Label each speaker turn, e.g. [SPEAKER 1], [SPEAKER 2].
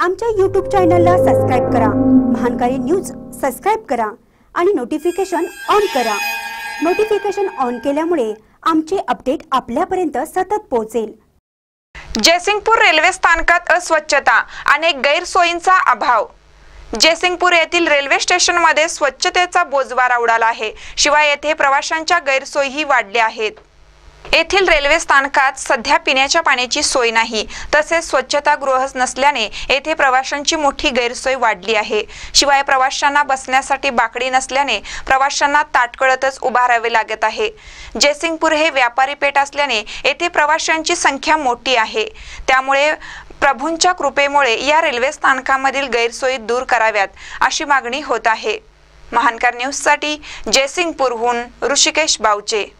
[SPEAKER 1] आमच्या यूट्यूब चॅनलला सबस्क्राईब करा. महानकारी न्यूज सबस्क्राईब करा आणि नोटिफिकेशन ऑन करा. नोटिफिकेशन ऑन केल्यामुळे आमचे अपडेट आपल्यापर्यंत सतत पोहोचेल.
[SPEAKER 2] जयसिंगपूर रेल्वे स्थानकात अस्वच्छता अनेक गैरसोयींचा अभाव. जयसिंगपूर येथील रेल्वे स्टेशनमध्ये स्वच्छतेचा बोजवारा उडाला आहे. शिवाय येथे प्रवाशांच्या गैरसोयीही वाढल्या आहेत. येथील रेल्वे स्थानकात सध्या पिण्याच्या पाण्याची सोय नाही. तसेच स्वच्छतागृहच नसल्याने येथे प्रवाशांची मोठी गैरसोय वाढली आहे. शिवाय प्रवाशांना बसण्यासाठी बाकडी नसल्याने प्रवाशांना ताटकळतच उभारावे लागत आहे. जयसिंगपूर हे व्यापारी पेठ असल्याने येथे प्रवाशांची संख्या मोठी आहे. त्यामुळे प्रभूंच्या कृपेमुळे या रेल्वे स्थानकामधील गैरसोयी दूर कराव्यात अशी मागणी होत आहे. महानकार न्यूजसाठी जयसिंगपूरहून ऋषिकेश बावचे.